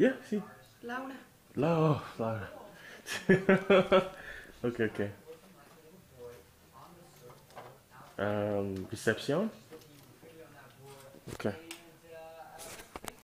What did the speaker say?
Yeah, sí. Laura. Laura. Oh, Laura. ok, ok. Um, reception.